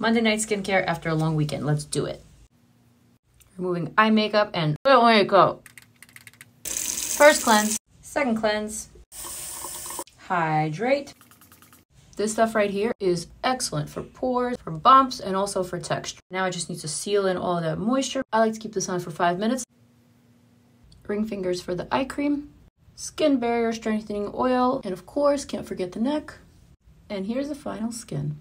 Monday night skincare after a long weekend. Let's do it. Removing eye makeup and go First cleanse. Second cleanse. Hydrate. This stuff right here is excellent for pores, for bumps, and also for texture. Now I just need to seal in all that moisture. I like to keep this on for five minutes. Ring fingers for the eye cream. Skin barrier strengthening oil. And of course, can't forget the neck. And here's the final skin.